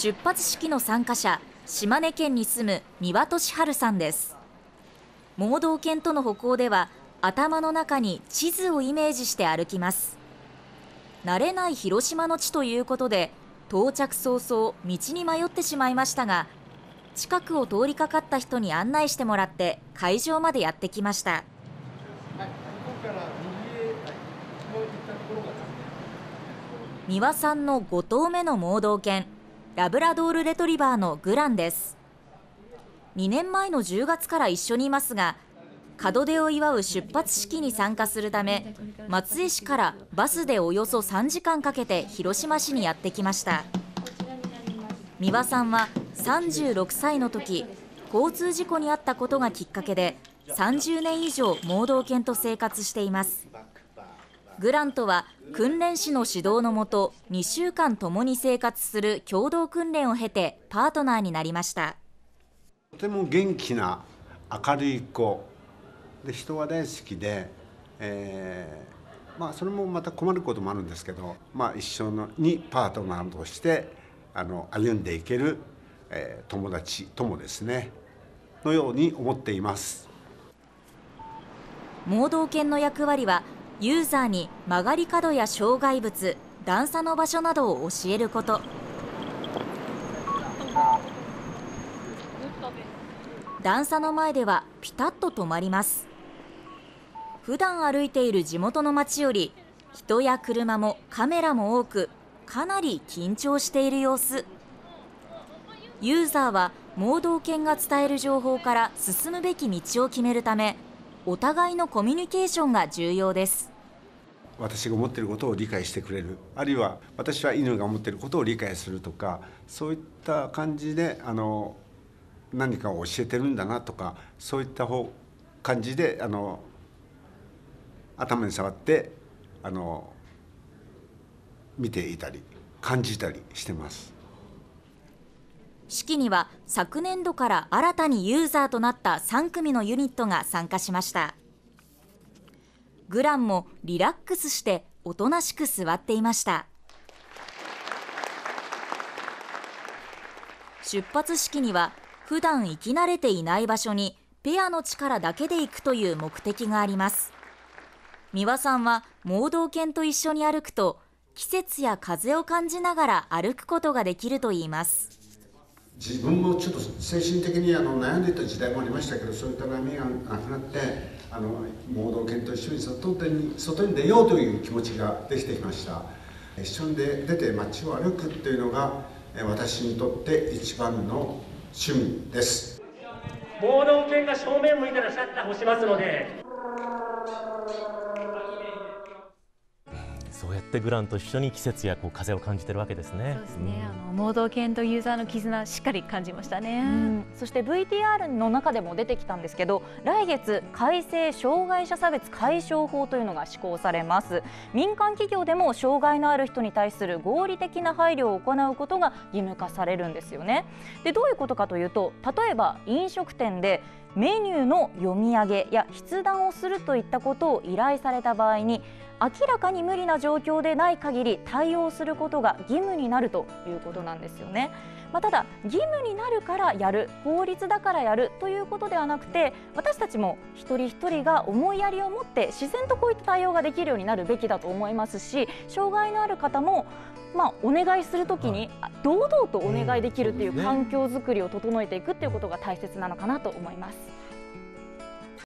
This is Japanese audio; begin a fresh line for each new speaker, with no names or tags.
出発式の参加者島根県に住む三輪俊治さんです。盲導犬との歩行では頭の中に地図をイメージして歩きます。慣れない広島の地ということで到着早々道に迷ってしまいましたが近くを通りかかった人に案内してもらって会場までやってきました。三輪さんの5頭目の盲導犬。ラブラドールレトリバーのグランです。2年前の10月から一緒にいますが門出を祝う出発式に参加するため松江市からバスでおよそ3時間かけて広島市にやってきました。三輪さんは36歳の時交通事故に遭ったことがきっかけで30年以上盲導犬と生活しています。グラントは訓練士の指導のもと2週間共に生活する共同訓練を経てパートナーになりました。
とても元気な明るい子。で人は大好きで、えー、まあ、それもまた困ることもあるんですけど、まあ、一緒のにパートナーとしてあの歩んでいける、えー、友達ともですね。のように思っています。
盲導犬の役割はユーザーに曲がり角や障害物段差の場所などを教えること。段差の前ではピタッと止まります。普段歩いている地元の街より人や車もカメラも多くかなり緊張している様子。ユーザーは盲導犬が伝える情報から進むべき道を決めるためお互いのコミュニケーションが重要です。
私が思っていることを理解してくれる。あるいは私は犬が思っていることを理解するとかそういった感じであの何かを教えてるんだなとかそういった方感じであの頭に触ってあの見ていたり感じたりしてます。
式には昨年度から新たにユーザーとなった3組のユニットが参加しました。グランもリラックスしておとなしく座っていました。出発式には普段行き慣れていない場所にペアの力だけで行くという目的があります。三輪さんは盲導犬と一緒に歩くと季節や風を感じながら歩くことができるといいます。
自分もちょっと精神的にあの悩んでいた時代もありましたけどそういった悩みがなくなってあの盲導犬と一緒に外に外に出ようという気持ちができてきました。一緒に出て街を歩くっていうのが私にとって一番の趣味です。
盲導犬が正面向いたらシャッター押しますので。
そうやってグランと一緒に季節やこう風を感じてるわけですね。
そうですね。うん、あの盲導犬とユーザーの絆しっかり感じましたね、う
ん、そして VTR の中でも出てきたんですけど、来月改正障害者差別解消法というのが施行されます。民間企業でも障害のある人に対する合理的な配慮を行うことが義務化されるんですよね。で、どういうことかというと、例えば飲食店でメニューの読み上げや筆談をするといったことを依頼された場合に明らかに無理な状況でない限り対応することが義務になるということなんですよね。まあ、ただ義務になるからやる法律だからやるということではなくて私たちも一人一人が思いやりを持って自然とこういった対応ができるようになるべきだと思いますし障害のある方もまあ、お願いするときに堂々とお願いできるっていう環境づくりを整えていくっていうことが大切なのかなと思います。